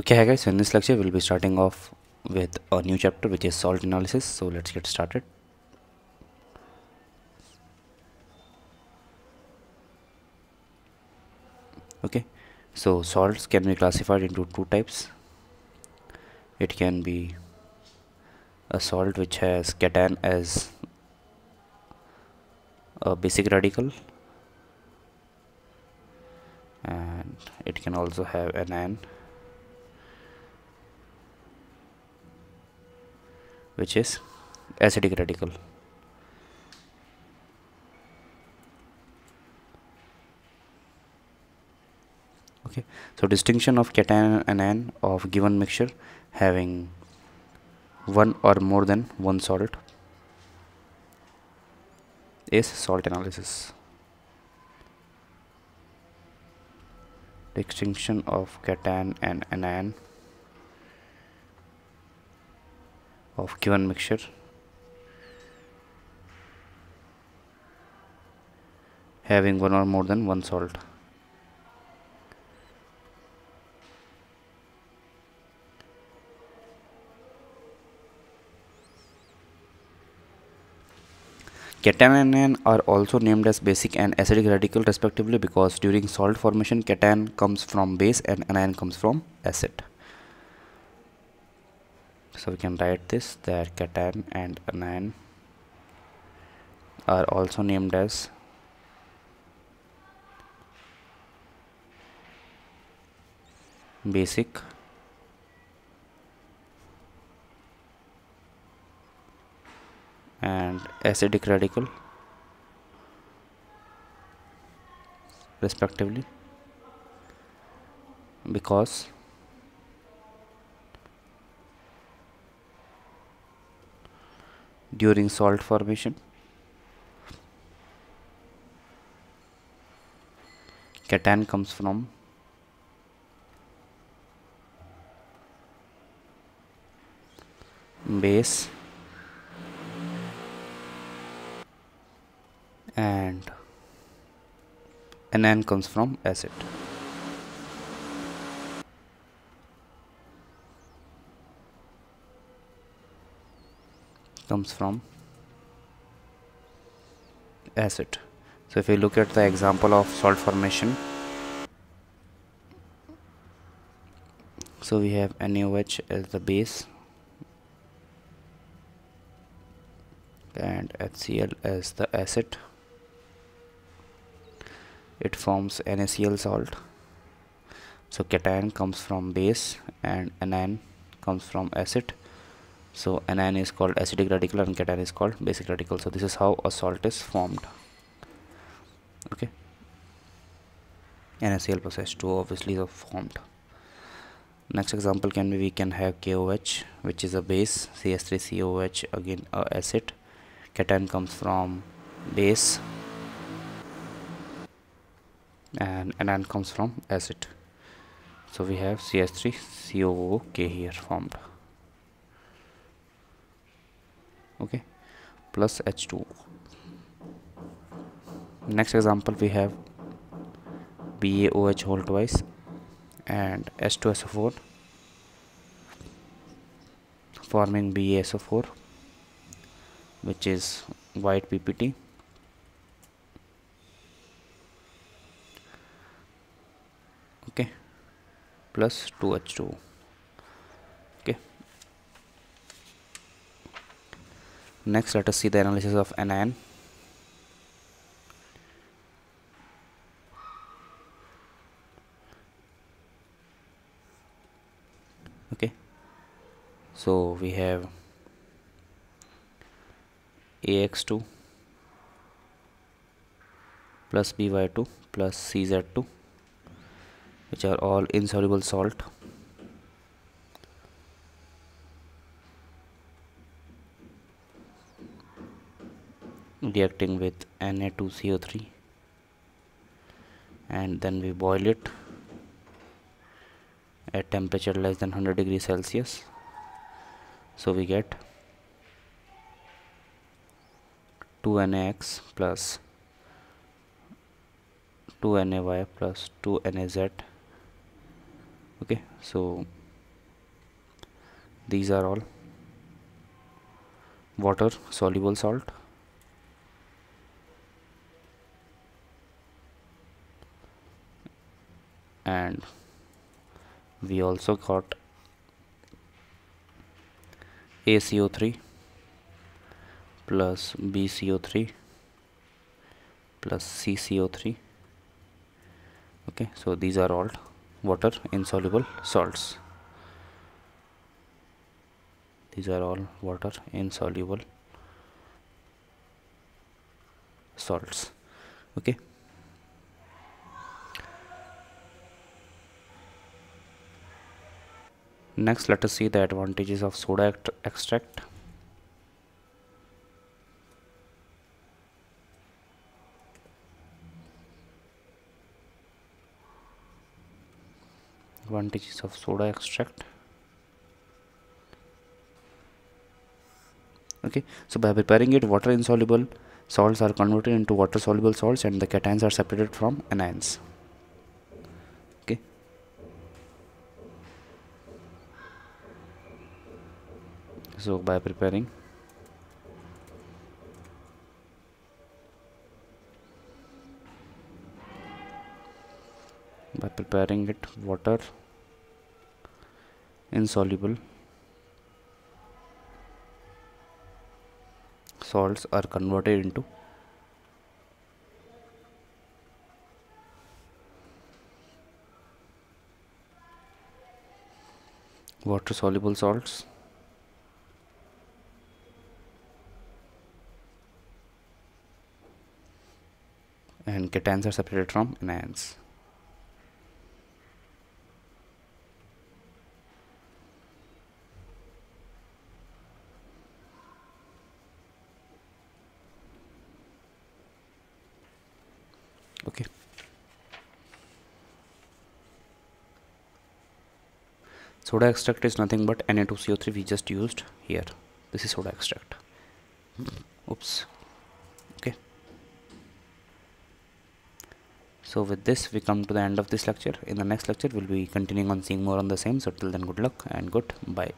okay hi guys in this lecture we'll be starting off with a new chapter which is salt analysis. So let's get started. Okay so salts can be classified into two types. It can be a salt which has cation as a basic radical and it can also have an anion which is acidic radical. Okay. So distinction of cation and anion of given mixture having one or more than one salt is salt analysis. Distinction of cation and anion of given mixture. Having one or more than one salt. Cation and anion are also named as basic and acidic radical respectively because during salt formation cation comes from base and anion comes from acid so we can write this that cation and anion are also named as basic and acidic radical respectively because during salt formation. Cation comes from base and anion comes from acid comes from? Acid. So if we look at the example of salt formation so we have NaOH as the base and HCl as the acid. It forms NaCl salt. So cation comes from base and anion comes from acid so anion is called acidic radical and cation is called basic radical. So this is how a salt is formed. Okay. NaCl plus H2O obviously is formed. Next example can be we can have KOH which is a base CS3COH again a acid. Cation comes from base. And anion comes from acid. So we have CH3COOK here formed okay? Plus H2 next example we have BaOH whole twice and H2SO4 forming BaSO4 which is white PPT okay? Plus 2H2 next let us see the analysis of anion. Okay. So we have ax2 plus by2 plus cz2 which are all insoluble salt reacting with Na2CO3 and then we boil it at temperature less than 100 degrees Celsius. So we get 2NaX plus 2NaY plus 2NaZ okay so these are all water soluble salt and we also got ACO3 plus BCO3 plus CCO3 okay so these are all water insoluble salts. These are all water insoluble salts. Okay next let us see the advantages of soda extract. Advantages of soda extract. Okay so by preparing it water insoluble salts are converted into water soluble salts and the cations are separated from anions so by preparing. By preparing it water insoluble. Salts are converted into water soluble salts and cations are separated from anions okay. Soda extract is nothing but Na2CO3 we just used here. This is soda extract. Oops okay so with this we come to the end of this lecture. In the next lecture we'll be continuing on seeing more on the same. So till then good luck and good bye